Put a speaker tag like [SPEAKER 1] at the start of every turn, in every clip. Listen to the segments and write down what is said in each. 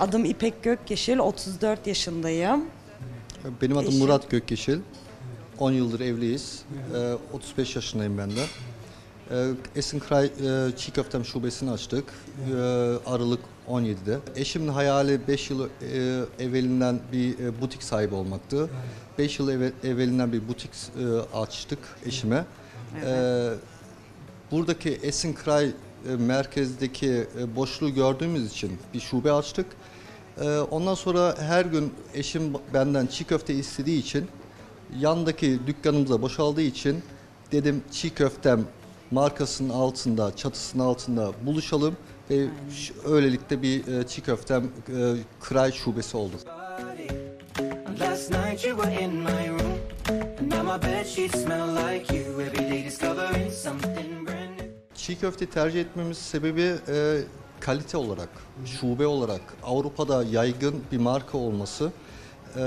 [SPEAKER 1] Adım İpek Gökyeşil, 34 yaşındayım.
[SPEAKER 2] Benim adım
[SPEAKER 1] Eşim.
[SPEAKER 2] Murat Gökyeşil. 10 yıldır evliyiz. Ee, 35 yaşındayım ben de. Ee, Esenkray e, Çiğ Köftem şubesini açtık. Ee, Aralık 17'de. Eşimin hayali 5 yıl e, evvelinden bir e, butik sahibi olmaktı. 5 yıl eve- evvelinden bir butik e, açtık eşime. Ee, buradaki Esenkray merkezdeki e, boşluğu gördüğümüz için bir şube açtık. Ee, ondan sonra her gün eşim benden çiğ köfte istediği için yandaki dükkanımıza boşaldığı için dedim çiğ köftem markasının altında, çatısının altında buluşalım ve öylelikle bir e, çiğ köftem e, Kray şubesi oldu.
[SPEAKER 3] Last night you were in my room, now my bed sheets smell like you. Every day discovering something brand.
[SPEAKER 2] Çiğ köfte tercih etmemiz sebebi e, kalite olarak, şube olarak Avrupa'da yaygın bir marka olması, e,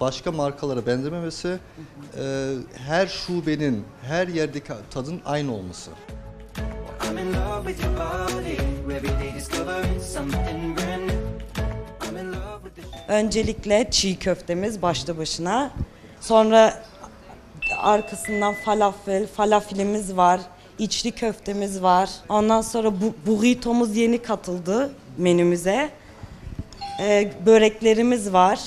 [SPEAKER 2] başka markalara benzememesi, e, her şubenin her yerdeki tadın aynı olması.
[SPEAKER 1] Öncelikle çiğ köftemiz başta başına. Sonra arkasından falafel, falafilimiz var. İçli köftemiz var. Ondan sonra bu, burritomuz yeni katıldı menümüze. Ee, böreklerimiz var.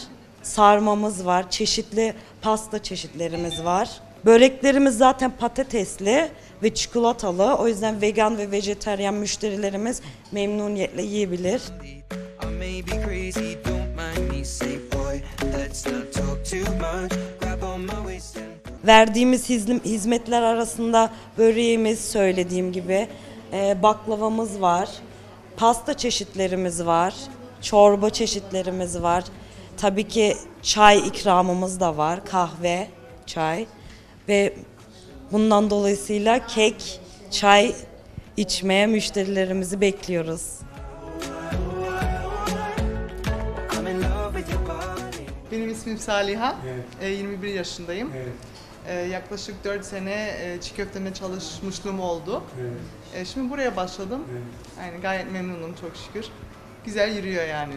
[SPEAKER 1] Sarmamız var. Çeşitli pasta çeşitlerimiz var. Böreklerimiz zaten patatesli ve çikolatalı. O yüzden vegan ve vejetaryen müşterilerimiz memnuniyetle yiyebilir.
[SPEAKER 3] I may be crazy, don't mind me. Say, boy, let's not talk too much.
[SPEAKER 1] Verdiğimiz hizm- hizmetler arasında böreğimiz söylediğim gibi, e, baklavamız var, pasta çeşitlerimiz var, çorba çeşitlerimiz var. Tabii ki çay ikramımız da var, kahve, çay ve bundan dolayısıyla kek, çay içmeye müşterilerimizi bekliyoruz.
[SPEAKER 4] Benim ismim Saliha. E, 21 yaşındayım. E, yaklaşık 4 sene e, çiğ köftede çalışmışlığım oldu. E, şimdi buraya başladım. Yani gayet memnunum çok şükür. Güzel yürüyor yani.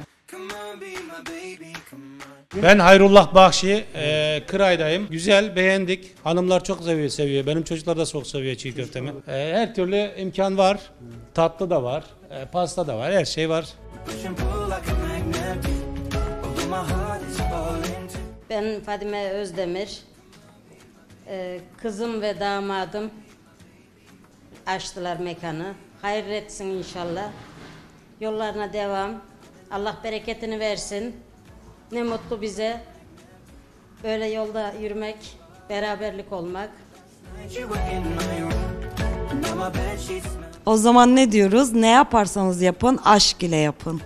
[SPEAKER 5] Ben Hayrullah Bahşi, e, Kıray'dayım. Güzel, beğendik. Hanımlar çok seviyor, seviyor. Benim çocuklar da çok seviyor çiğ köftemi. E, her türlü imkan var. Tatlı da var, e, pasta da var, her şey var.
[SPEAKER 6] Ben Fadime Özdemir. Ee, kızım ve damadım açtılar mekanı. Hayretsin inşallah. Yollarına devam. Allah bereketini versin. Ne mutlu bize. Böyle yolda yürümek, beraberlik olmak.
[SPEAKER 1] O zaman ne diyoruz? Ne yaparsanız yapın, aşk ile yapın.